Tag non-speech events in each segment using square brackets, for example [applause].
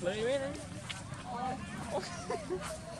Lấy mấy đấy. [laughs]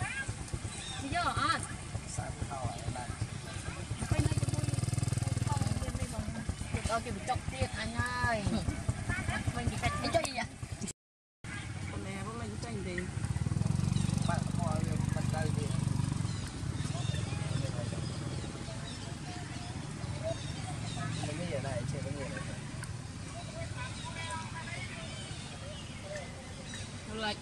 Được bị chọc tiệt anh ơi. Mình bị cạch cho gì vậy? Con này có mình tranh thì Lệch.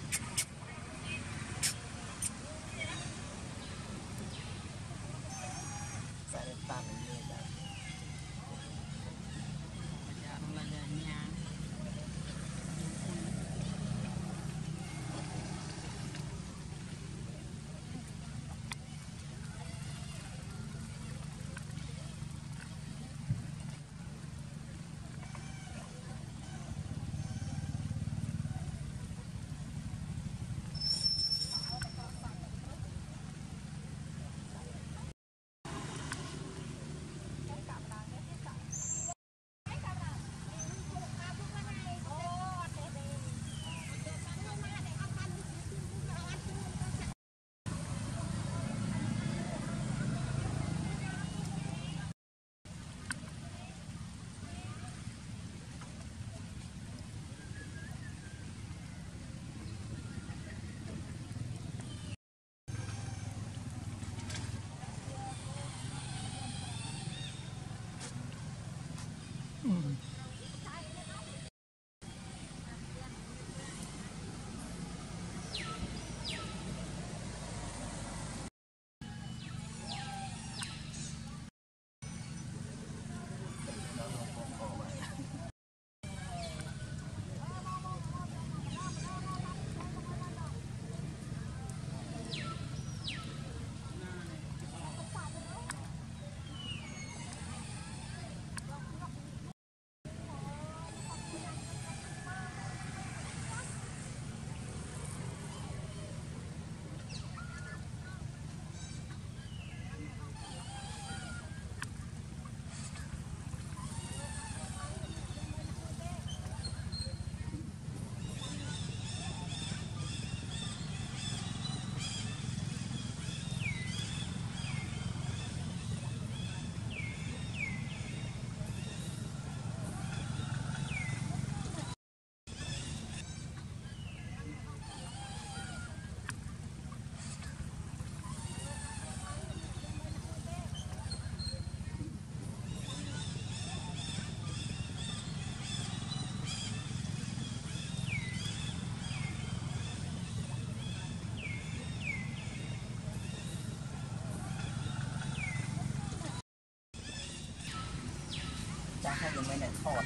ยังไม่ได้ทอด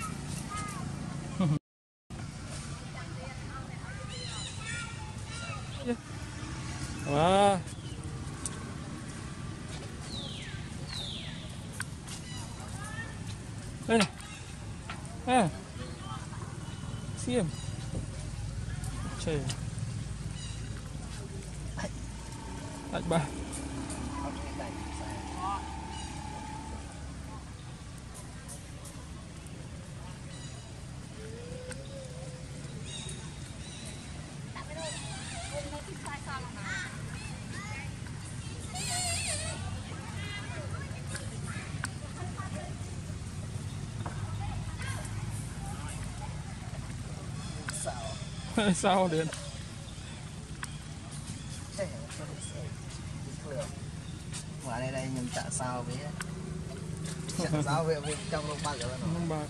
ว้าเฮ้ยเฮ้ยเสียมใช่ตัดบ้า [laughs] sao đến mà đây đây nhưng chả sao với chả sao về trong lông bạc rồi lông bạc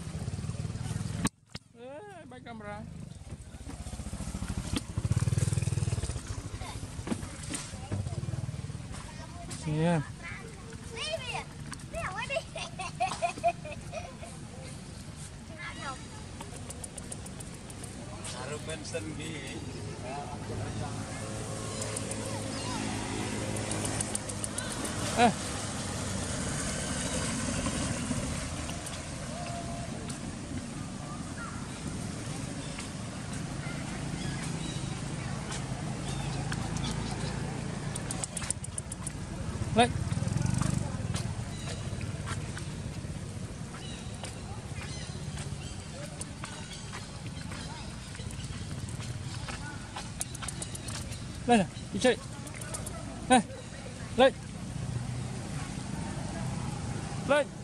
bay camera. Yeah. Harus pensiun ê, เ来，你这，来，来，来。